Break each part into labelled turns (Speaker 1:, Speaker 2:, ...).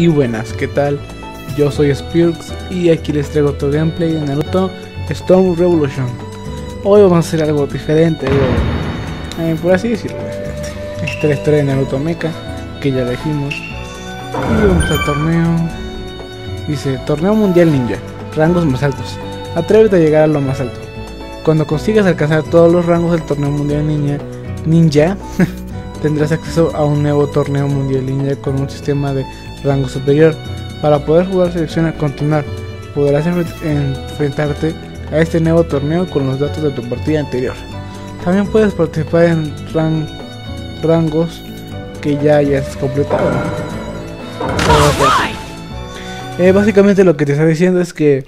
Speaker 1: y buenas, ¿qué tal? Yo soy Spirks y aquí les traigo otro gameplay de Naruto Stone Revolution. Hoy vamos a hacer algo diferente, eh, por así decirlo, diferente. Esta es la historia de Naruto Mecha, que ya dijimos. Y vamos al torneo. Dice, Torneo Mundial Ninja, rangos más altos. Atrévete a llegar a lo más alto. Cuando consigas alcanzar todos los rangos del Torneo Mundial Ninja, ninja tendrás acceso a un nuevo torneo mundial ninja con un sistema de rango superior. Para poder jugar selecciona continuar. Podrás enfrentarte a este nuevo torneo con los datos de tu partida anterior. También puedes participar en rangos que ya hayas completado. Eh, básicamente lo que te está diciendo es que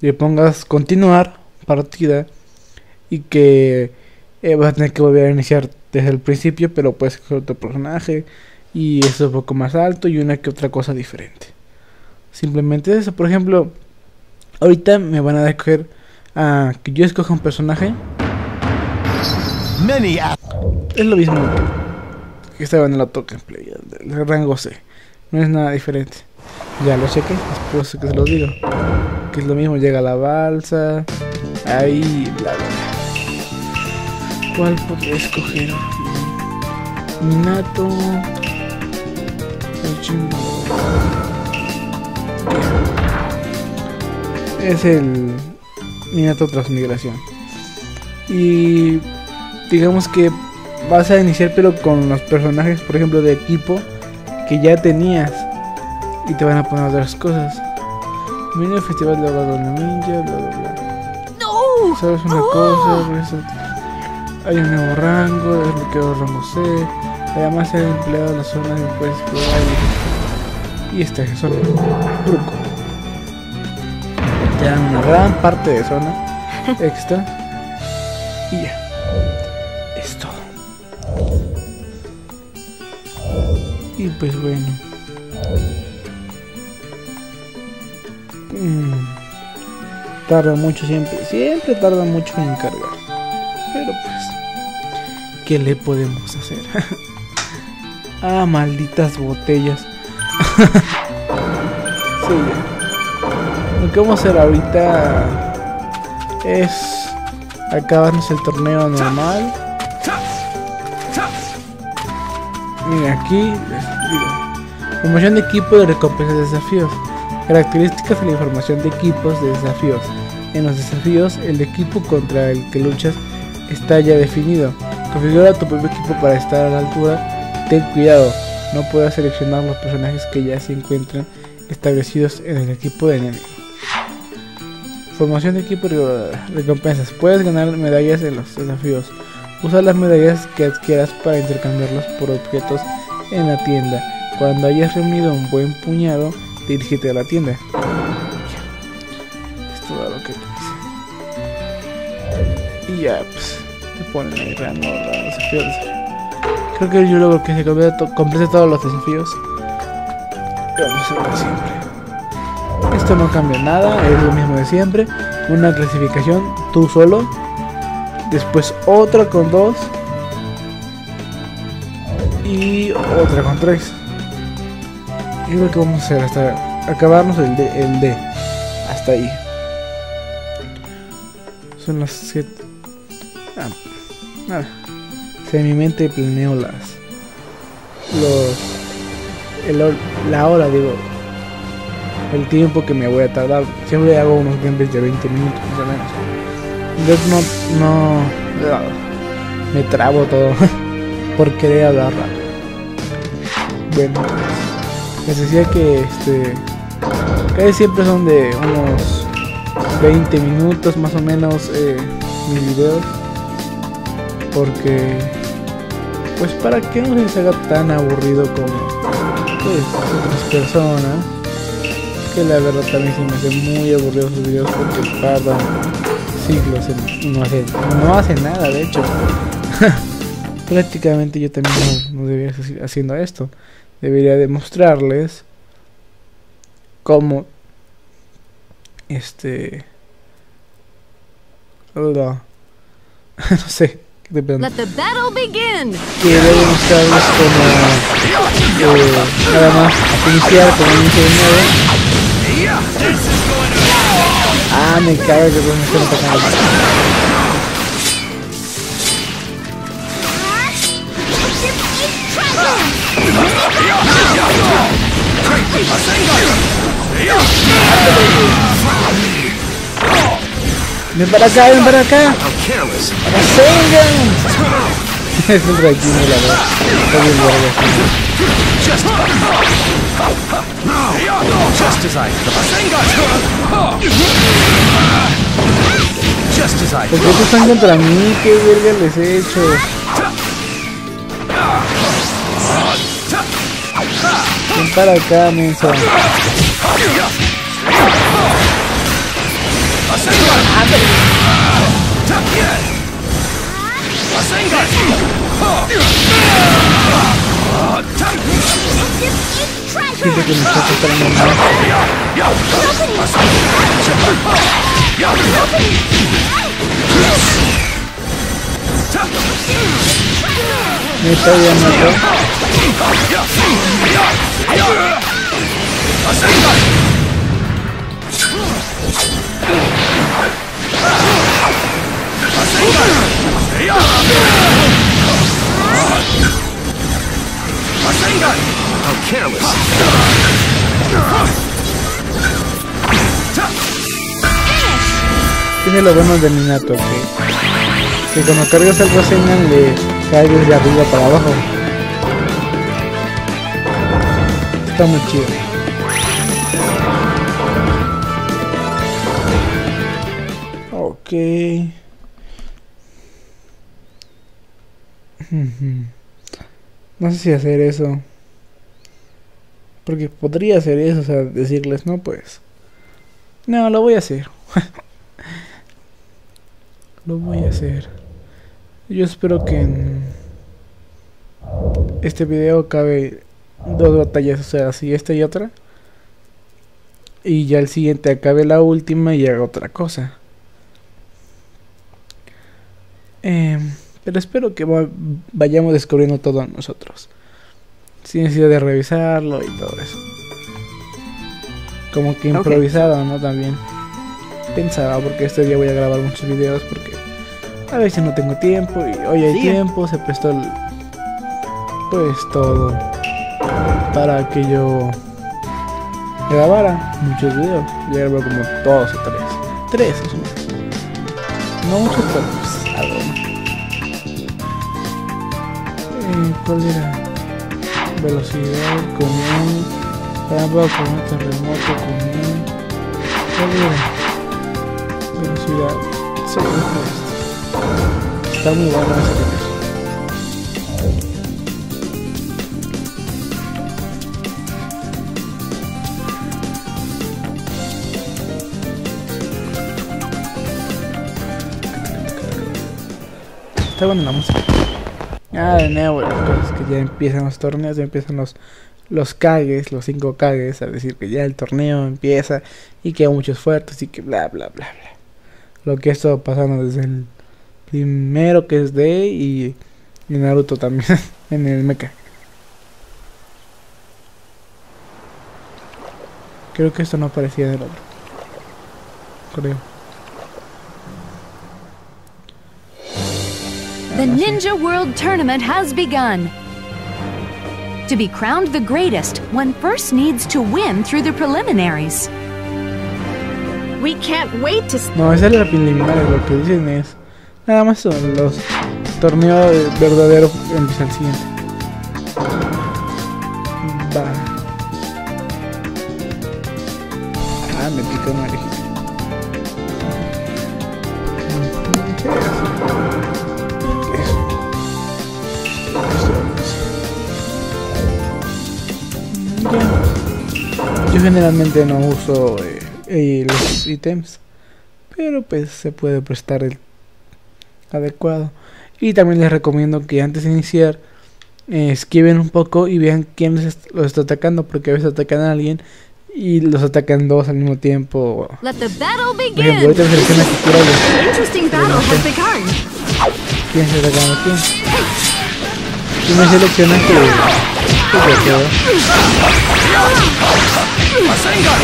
Speaker 1: le pongas continuar partida y que eh, vas a tener que volver a iniciar desde el principio, pero puedes coger otro personaje y eso es un poco más alto y una que otra cosa diferente. Simplemente eso, por ejemplo, ahorita me van a escoger a que yo escoja un personaje. Es lo mismo que estaba en el auto gameplay, el rango C. No es nada diferente. Ya lo chequé, después que se lo digo. Que es lo mismo, llega la balsa. Ahí, la ¿Cuál podría escoger? Minato. Es el Minato transmigración. Y digamos que vas a iniciar pero con los personajes, por ejemplo, de equipo que ya tenías. Y te van a poner otras cosas. Mini festival de la ninja, bla bla bla. No. ¿Sabes una cosa? Hay un nuevo rango, desbloqueo rango C. Además, el empleado de la zona que puedes explorar y, esta es zona truco. Te dan una gran parte de zona extra y ya. Es todo. Y pues bueno. Mm. Tarda mucho siempre, siempre tarda mucho en cargar. Pero pues, ¿qué le podemos hacer? ah, malditas botellas. sí, Lo que vamos a hacer ahorita es acabarnos el torneo normal. Mira, aquí les digo. Promoción de equipo de recompensas de desafíos. Características de la información de equipos de desafíos. En los desafíos, el equipo contra el que luchas está ya definido. Configura tu propio equipo para estar a la altura. Ten cuidado, no puedes seleccionar los personajes que ya se encuentran establecidos en el equipo de enemigo. Formación de equipo y recompensas. Puedes ganar medallas en los desafíos. Usa las medallas que adquieras para intercambiarlas por objetos en la tienda. Cuando hayas reunido un buen puñado, dirígete a la tienda. Es lo que. Y ya, pues ponen ahí rango los desafíos. Creo que yo luego que se complete, todos los desafíos. Esto no cambia nada, es lo mismo de siempre. Una clasificación, tú solo. Después otra con dos. Y otra con tres. Y lo que vamos a hacer hasta acabarnos el D, el D. Hasta ahí. Son las 7. Ah, nada. Si en mi mente planeo las. Los. La hora, digo. El tiempo que me voy a tardar. Siempre hago unos gameplays de 20 minutos más o menos. Entonces no. no me trabo todo. por querer hablar rápido. Bueno. Les decía que este. Casi siempre son de unos 20 minutos más o menos eh, mis videos porque pues para que no se haga tan aburrido como pues, otras personas que la verdad también se me hace muy aburrido sus videos porque tardan siglos en no hace nada de hecho. Prácticamente yo también no, debería seguir haciendo esto. Debería demostrarles cómo este no sé
Speaker 2: Let the battle begin.
Speaker 1: Que deben usarlos como eh, nada más iniciar como inicio de nuevo. Ah, me cago que me están. Ven para acá, ven para acá. ¡Rasengan! es un Raikini, la verdad. Está bien verga. ¿Por qué estos están contra mí? ¿Qué verga les he hecho? Ven para acá, mensa. Siento que me está costando más. Tiene lo bueno de Minato, que, que cuando cargas el Rasengan le cae desde arriba para abajo. Está muy chido. No sé si hacer eso. Porque podría hacer eso, o sea, decirles, no, pues. No, lo voy a hacer. Lo voy a hacer. Yo espero que en este video cabe dos batallas, o sea, así esta y otra. Y ya el siguiente acabe la última y haga otra cosa. Em, pero espero que va- vayamos descubriendo todo nosotros. Sin necesidad de revisarlo y todo eso. Como que improvisado, ¿no? También pensaba porque este día voy a grabar muchos videos porque a veces no tengo tiempo y hoy hay
Speaker 3: Sí.
Speaker 1: tiempo, se prestó el, pues todo para que yo grabara muchos videos. Ya grabé como dos o tres. Tres, es un- no muchos, pero ¿Cuál era? Velocidad común. Trampa con un terremoto común. ¿Cuál era? Velocidad. Sí, es. Está muy bueno ese. Está buena la música. Ah, de nuevo, cosas que ya empiezan los torneos, ya empiezan los los cagues, los cinco cagues, a decir que ya el torneo empieza y que hay muchos fuertes y que bla bla bla bla. Lo que ha estado pasando desde el primero que es de y, y Naruto también en el mecha. Creo que esto no aparecía en el otro. Creo.
Speaker 2: The Ninja World Tournament has begun. To be crowned the greatest, one first needs to win through the preliminaries.
Speaker 3: We can't wait to
Speaker 1: No, esa es la preliminar, lo que dicen es. Nada más son los torneos verdaderos empieza el siguiente. Yo generalmente no uso eh, eh, los ítems, pero pues se puede prestar el adecuado. Y también les recomiendo que antes de iniciar eh, esquiven un poco y vean quién los est- los está atacando, porque a veces atacan a alguien y los atacan dos al mismo tiempo.
Speaker 2: Let the battle
Speaker 1: Por ejemplo, ahorita
Speaker 2: begin.
Speaker 1: selecciona que quiera los-
Speaker 3: Interesting battle has begun.
Speaker 1: ¿Quién se está quedando aquí? Tú me quedó.
Speaker 4: Rasengan!
Speaker 3: Powerful.
Speaker 4: Rasengan!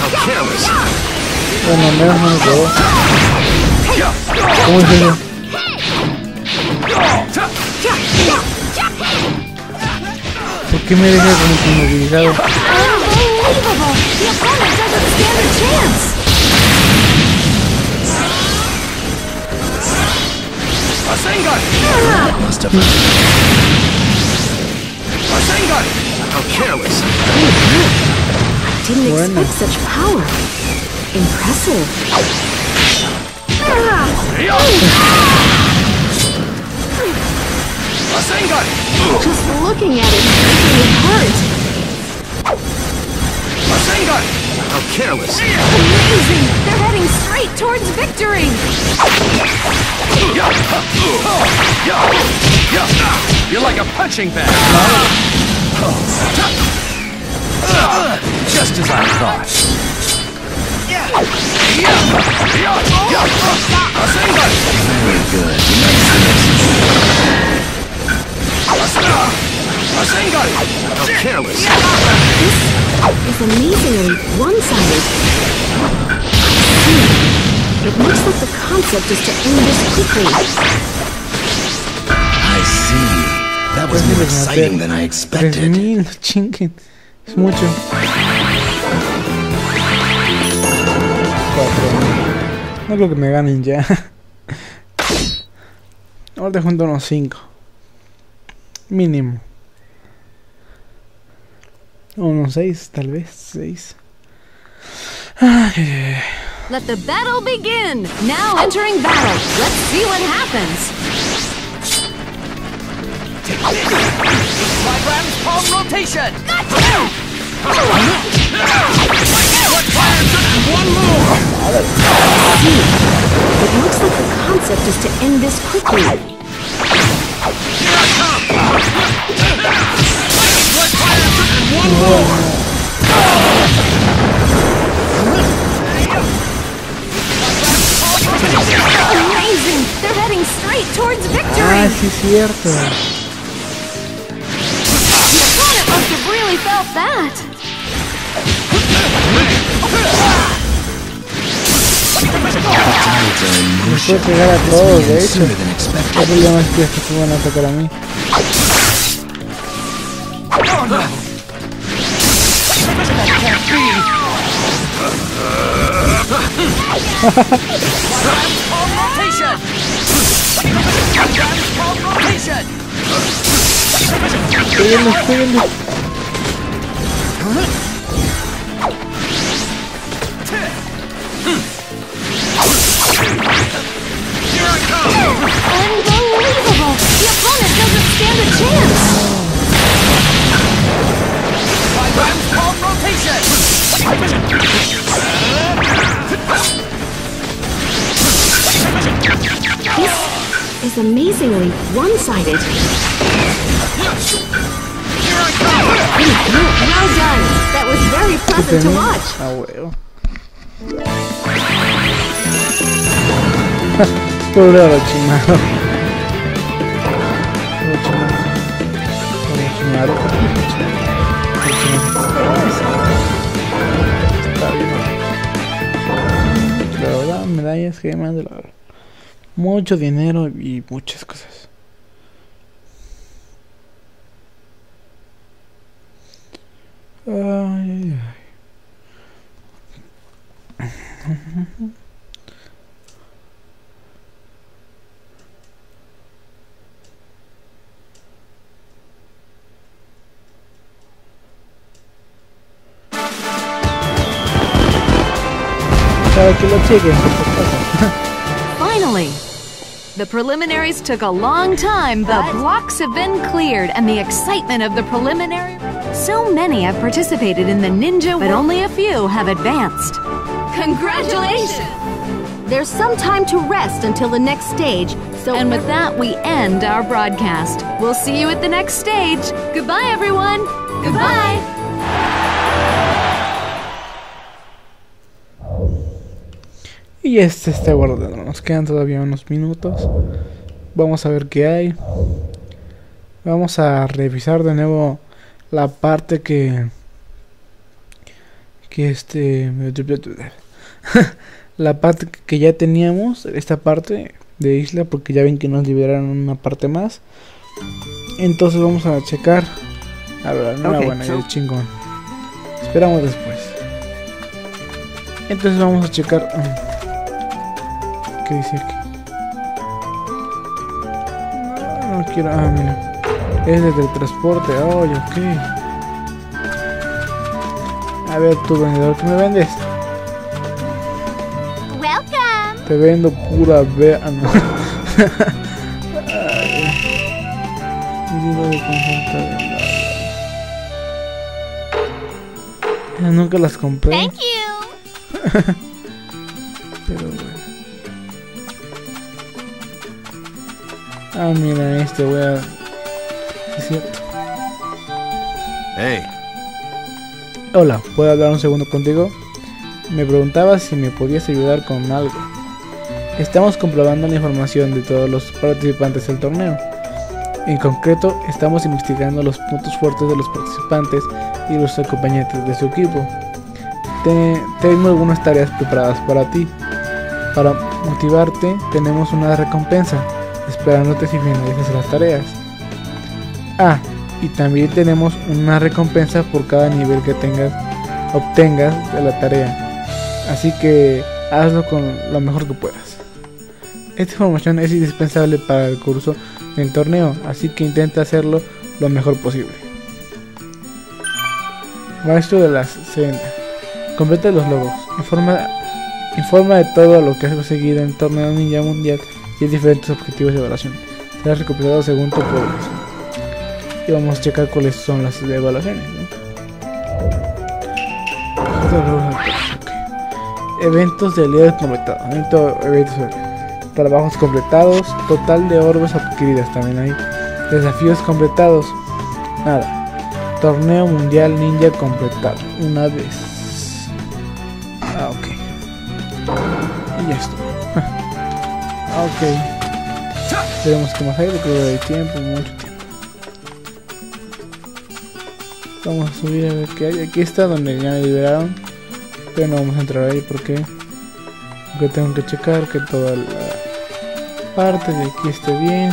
Speaker 4: How careless!
Speaker 1: Bueno, menos no me quedó. ¿Cómo es eso? ¿Por qué me deja como inmovilizado?
Speaker 2: Unbelievable! The opponent doesn't stand chance!
Speaker 4: Rasengan!
Speaker 5: Must have
Speaker 4: Rasengan! How careless!
Speaker 3: I
Speaker 1: didn't
Speaker 3: expect such power. Impressive.
Speaker 4: Rasengan!
Speaker 3: Just looking at it
Speaker 4: careless!
Speaker 2: Amazing! They're heading straight towards victory!
Speaker 4: You're like a punching bag! Just as I thought.
Speaker 5: Very good.
Speaker 4: Rasengan! How careless!
Speaker 3: It's amazingly one-sided. See, it looks like the concept is to end this quickly.
Speaker 5: I see. That was more exciting than I
Speaker 1: 3000,
Speaker 5: expected.
Speaker 1: no chinguen. Es mucho. 4000. No creo que me ganen ya. Ahora junto unos 5. Mínimo. O unos 6, tal vez. 6.
Speaker 2: Let the battle begin! Now entering battle. Let's see what happens.
Speaker 4: Lamb's palm rotation! One more.
Speaker 3: It looks like the concept is to end this quickly.
Speaker 2: Amazing! They're heading straight towards victory!
Speaker 1: Ah, sí, cierto.
Speaker 2: The opponent must have really felt that!
Speaker 5: Tides are in
Speaker 1: Me
Speaker 5: motion.
Speaker 1: puedo pegar a todos, de hecho. es que estos se van a atacar a mí.
Speaker 4: Palm rotation! Lamb's palm rotation!
Speaker 1: Péguenle, péguenle.
Speaker 4: Here I come!
Speaker 2: Unbelievable! The opponent doesn't stand a chance!
Speaker 3: This is amazingly one-sided. Well done! That was very pleasant to watch!
Speaker 1: Oh well. Pura la chimada. Orochimaru. Está bien. La verdad, medallas, gemas, la mucho dinero y muchas cosas. Ay. Para que lo chequen, por supuesto.
Speaker 2: Finally! The preliminaries took a long time, but the blocks have been cleared and the excitement of the preliminary. So many have participated in the ninja, but only a few have advanced. Congratulations!
Speaker 3: There's some time to rest until the next stage, so
Speaker 2: And with that, we end our broadcast. We'll see you at the next stage. Goodbye, everyone. Goodbye.
Speaker 1: Y este está guardando. Nos quedan todavía unos minutos. Vamos a ver qué hay. Vamos a revisar de nuevo la parte que que este la parte que ya teníamos esta parte de isla porque ya ven que nos liberaron una parte más entonces vamos a checar a ver no
Speaker 3: Ok,
Speaker 1: buena
Speaker 3: so-
Speaker 1: chingón esperamos después entonces vamos a checar qué dice aquí no, no quiero ah mira es de transporte oh ok a ver tu vendedor ¿qué me vendes?
Speaker 2: Welcome!
Speaker 1: Te vendo pura vea. Ah, no. Libro de consulta nunca las compré.
Speaker 2: Thank you!
Speaker 1: Pero bueno. Ah, mira, este voy a. Es cierto.
Speaker 5: Hey,
Speaker 1: Hola, ¿puedo hablar un segundo contigo? Me preguntaba si me podías ayudar con algo. Estamos comprobando la información de todos los participantes del torneo. En concreto, estamos investigando los puntos fuertes de los participantes y los acompañantes de su equipo. Te- tengo algunas tareas preparadas para ti. Para motivarte, tenemos una recompensa, esperándote si finalizas las tareas. Ah, y también tenemos una recompensa por cada nivel que tengas obtengas de la tarea. Así que hazlo con lo mejor que puedas. Esta información es indispensable para el curso del torneo, así que intenta hacerlo lo mejor posible. Maestro de la senda. Completa los logos. Informa, informa de todo lo que has conseguido en el torneo ninja mundial y diferentes objetivos de evaluación. Será recompensado según tu progreso. Y vamos a checar cuáles son las evaluaciones. Eventos de líderes completados. Evento- eventos trabajos completados. Total de orbes adquiridas también hay. Desafíos completados. Nada. Torneo mundial ninja completado. Una vez. Ah, ok. Y ya está. ok. Veremos qué más hay porque hay tiempo, mucho tiempo. Vamos a subir a ver qué hay. Aquí está donde ya me liberaron. Pero no vamos a entrar ahí porque, porque tengo que checar que toda la parte de aquí esté bien.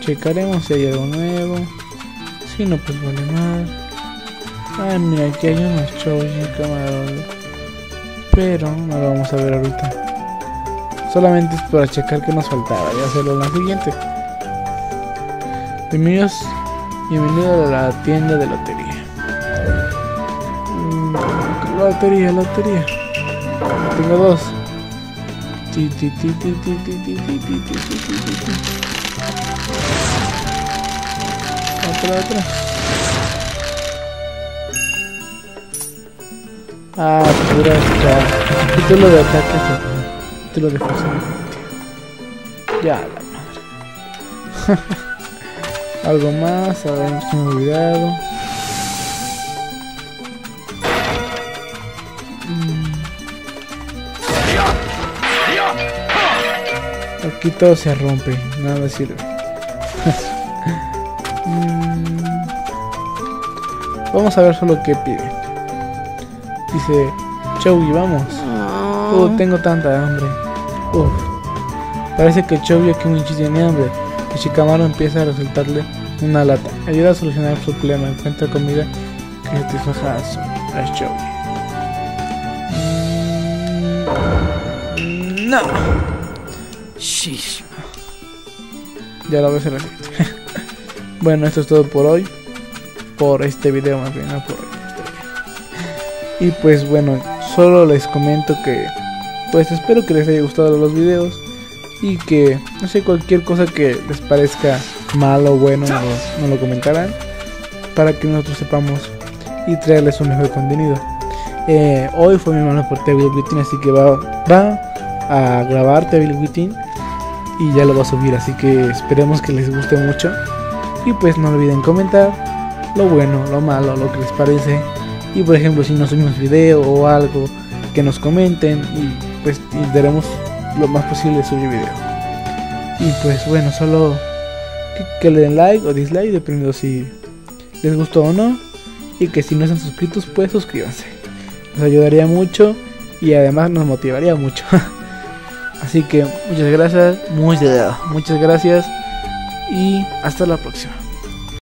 Speaker 1: Checaremos si hay algo nuevo. Si no, pues vale mal. Ah, mira, aquí hay unos shoji camarón. Pero no lo vamos a ver ahorita. Solamente es para checar que nos faltaba y hacerlo en la siguiente. Bienvenidos, bienvenidos a la tienda de lotería. Lotería, lotería. Tengo dos. Otra, otra. Ah, pura está. Título de ataque sí. Título de definitiva. Ya, la madre. Algo más, a ver, se me olvidado. Mm. Aquí todo se rompe, nada sirve. Mm. Vamos a ver solo qué pide. Dice, Chowi, vamos. Uh, tengo tanta hambre. Uf. Parece que Chowi aquí Michi tiene hambre. Y Shikamaru empieza a resultarle una lata. Ayuda a solucionar su problema. Encuentra comida que satisfaja a su. Mm, No. Shish. Ya lo ves en la siguiente. bueno, esto es todo por hoy. Por este video más bien, no por hoy. este. Y pues bueno, solo les comento que pues espero que les haya gustado los videos y que no sé cualquier cosa que les parezca malo o bueno no lo, comentarán para que nosotros sepamos y traerles un mejor contenido. Eh, hoy fue mi mano por Devil Within, así que va, va a grabar Devil Within y ya lo va a subir, así que esperemos que les guste mucho y pues no olviden comentar lo bueno, lo malo, lo que les parece y por ejemplo si no subimos video o algo que nos comenten y pues intentaremos lo más posible subir video. Y pues bueno, solo que, que le den like o dislike, dependiendo si les gustó o no. Y que si no están suscritos, pues suscríbanse. Nos ayudaría mucho y además nos motivaría mucho. Así que muchas gracias, muchas, muchas gracias y hasta la próxima.